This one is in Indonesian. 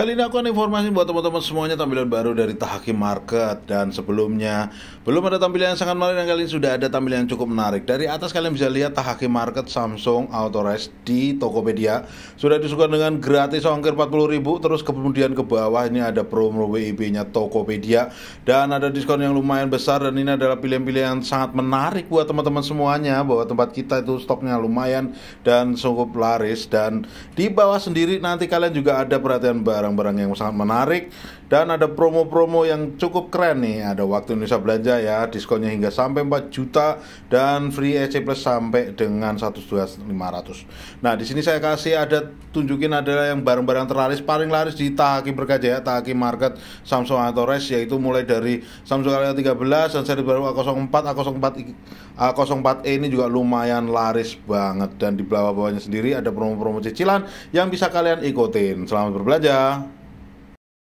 Kali ini aku akan informasi buat teman-teman semuanya tampilan baru dari Tahaki Market. Dan sebelumnya belum ada tampilan yang sangat menarik dan kali ini sudah ada tampilan yang cukup menarik. Dari atas kalian bisa lihat Tahaki Market Samsung Autorest di Tokopedia. Sudah disukai dengan gratis ongkir 40.000 terus kemudian ke bawah ini ada promo WIB-nya Tokopedia. Dan ada diskon yang lumayan besar dan ini adalah pilihan-pilihan sangat menarik buat teman-teman semuanya bahwa tempat kita itu stoknya lumayan dan cukup laris. Dan di bawah sendiri nanti kalian juga ada perhatian baru barang-barang yang sangat menarik dan ada promo-promo yang cukup keren nih. Ada waktu Indonesia belanja ya, diskonnya hingga sampai 4 juta dan free EC Plus sampai dengan 12500. Nah, di sini saya kasih ada tunjukin adalah yang barang-barang terlaris paling laris di Tahaki Berkajaya, Tahaki Market Samsung Atores yaitu mulai dari Samsung A13 dan seri baru A04, A04 A04e ini juga lumayan laris banget dan di bawah-bawahnya sendiri ada promo-promo cicilan yang bisa kalian ikutin. Selamat berbelanja.